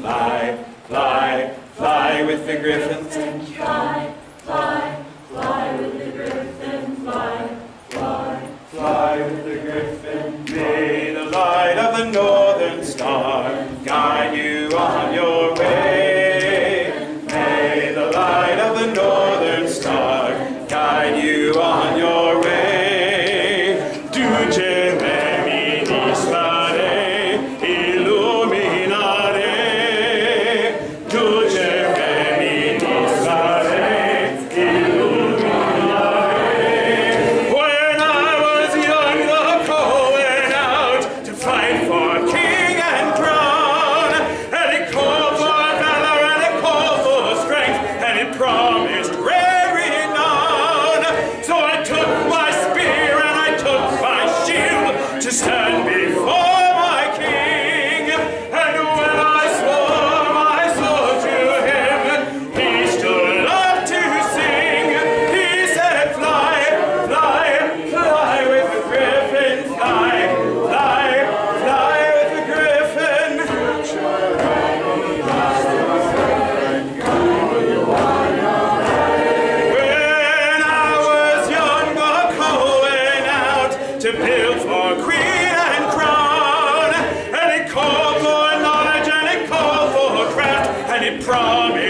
fly, fly, fly with the griffins and fly, fly, fly with the griffin, fly, fly, fly with the griffin. May the light of the northern star to build for queen and crown. And it called for knowledge and it called for craft and it promised.